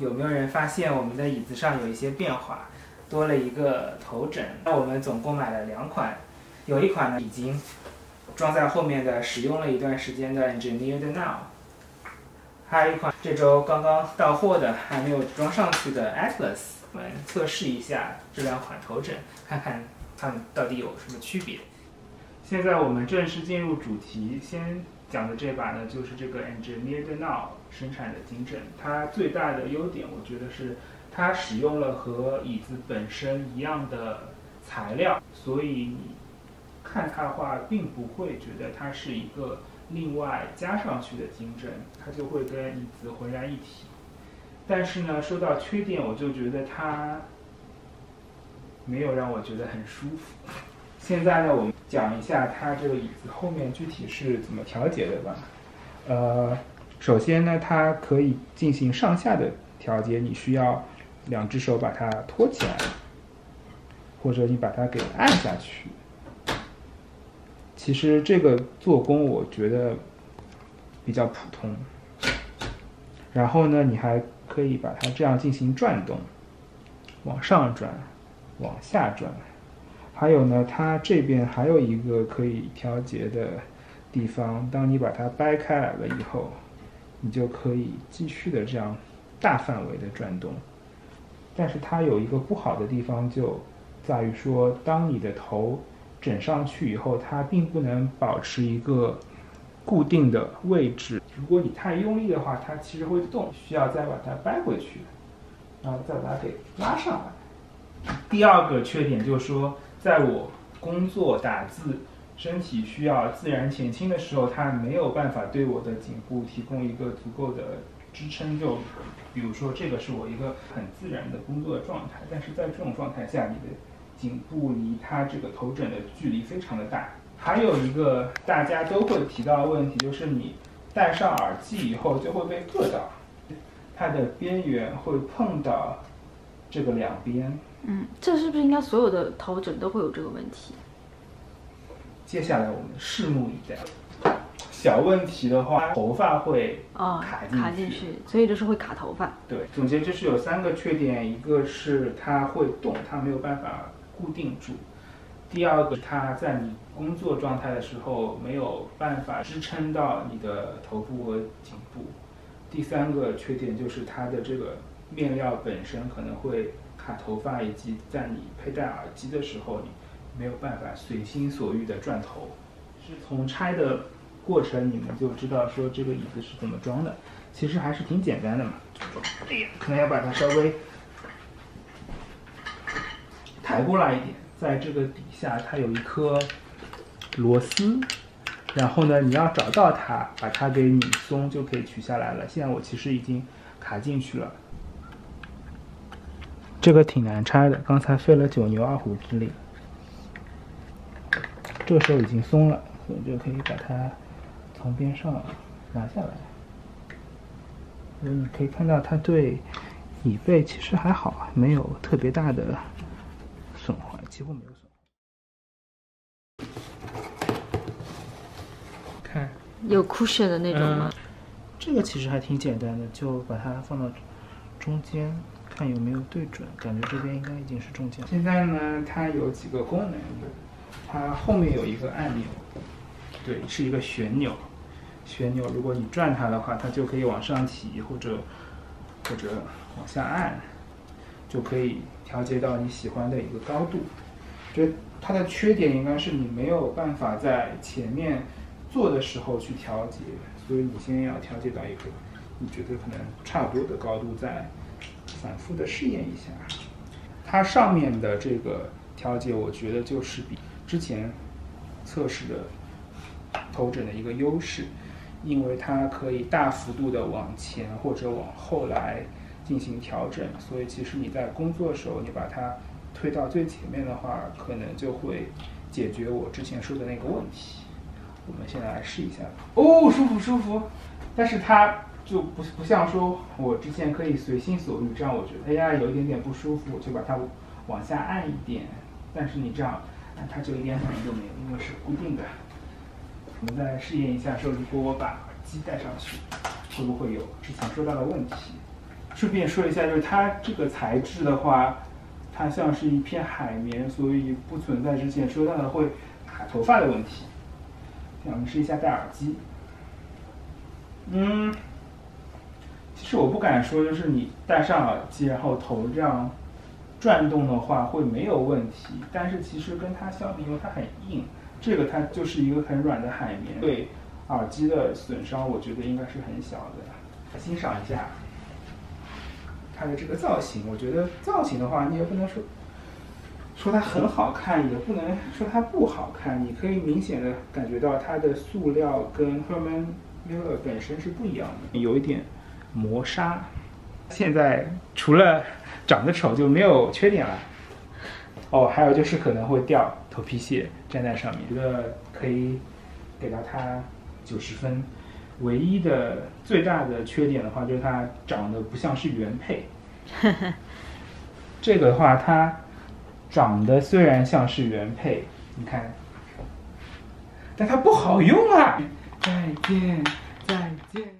有没有人发现我们的椅子上有一些变化，多了一个头枕？那我们总共买了两款，有一款呢已经装在后面的，使用了一段时间的 Engineered Now，还有一款这周刚刚到货的，还没有装上去的 Atlas。我们测试一下这两款头枕，看看它们到底有什么区别。现在我们正式进入主题，先讲的这把呢，就是这个 Engineered Now 生产的金枕。它最大的优点，我觉得是它使用了和椅子本身一样的材料，所以你看它的话，并不会觉得它是一个另外加上去的金枕，它就会跟椅子浑然一体。但是呢，说到缺点，我就觉得它没有让我觉得很舒服。现在呢，我们讲一下它这个椅子后面具体是怎么调节的吧。呃，首先呢，它可以进行上下的调节，你需要两只手把它托起来，或者你把它给按下去。其实这个做工我觉得比较普通。然后呢，你还可以把它这样进行转动，往上转，往下转。还有呢，它这边还有一个可以调节的地方。当你把它掰开来了以后，你就可以继续的这样大范围的转动。但是它有一个不好的地方，就在于说，当你的头枕上去以后，它并不能保持一个固定的位置。如果你太用力的话，它其实会动，需要再把它掰回去，然后再把它给拉上来。第二个缺点就是说，在我工作打字、身体需要自然前倾的时候，它没有办法对我的颈部提供一个足够的支撑。就比如说，这个是我一个很自然的工作状态，但是在这种状态下，你的颈部离它这个头枕的距离非常的大。还有一个大家都会提到的问题，就是你戴上耳机以后就会被硌到，它的边缘会碰到这个两边。嗯，这是不是应该所有的头枕都会有这个问题？接下来我们拭目以待。小问题的话，头发会哦，卡进去。卡进去，所以就是会卡头发。对，总结就是有三个缺点，一个是它会动，它没有办法固定住；第二个，它在你工作状态的时候没有办法支撑到你的头部和颈部；第三个缺点就是它的这个面料本身可能会卡头发，以及在你佩戴耳机的时候，你没有办法随心所欲的转头。是从拆的过程，你们就知道说这个椅子是怎么装的，其实还是挺简单的嘛。可能要把它稍微抬过来一点，在这个底下它有一颗螺丝，然后呢，你要找到它，把它给拧松就可以取下来了。现在我其实已经卡进去了，这个挺难拆的，刚才费了九牛二虎之力。这个时候已经松了，所以就可以把它从边上拿下来。所以你可以看到它对椅背其实还好，没有特别大的损坏，几乎没有损坏。看有 cushion 的那种吗？这个其实还挺简单的，就把它放到中间，看有没有对准。感觉这边应该已经是中间。现在呢，它有几个功能，它后面有一个按钮，对，是一个旋钮。旋钮，如果你转它的话，它就可以往上提或者或者往下按，就可以调节到你喜欢的一个高度。这它的缺点应该是你没有办法在前面做的时候去调节，所以你先要调节到一个你觉得可能差不多的高度，再反复的试验一下。它上面的这个调节，我觉得就是比之前测试的头枕的一个优势，因为它可以大幅度的往前或者往后来进行调整，所以其实你在工作的时候，你把它推到最前面的话，可能就会解决我之前说的那个问题。我们现在来试一下吧。哦，舒服舒服，但是它就不不像说我之前可以随心所欲，这样我觉得哎呀有一点点不舒服，我就把它往下按一点。但是你这样按它就一点反应都没有，因为是固定的。我们再试验一下说，如果我把耳机戴上去，会不会有之前说到的问题？顺便说一下，就是它这个材质的话，它像是一片海绵，所以不存在之前说到的会卡头发的问题。我们试一下戴耳机。嗯，其实我不敢说，就是你戴上耳机，然后头这样转动的话会没有问题。但是其实跟它相比，因为它很硬，这个它就是一个很软的海绵，对耳机的损伤，我觉得应该是很小的。欣赏一下。它的这个造型，我觉得造型的话，你也不能说说它很好看，也不能说它不好看。你可以明显的感觉到它的塑料跟 Herman Miller 本身是不一样的，有一点磨砂。现在除了长得丑就没有缺点了。哦，还有就是可能会掉头皮屑粘在上面，觉得可以给到它九十分。唯一的最大的缺点的话，就是它长得不像是原配。这个的话，它长得虽然像是原配，你看，但它不好用啊！再见，再见。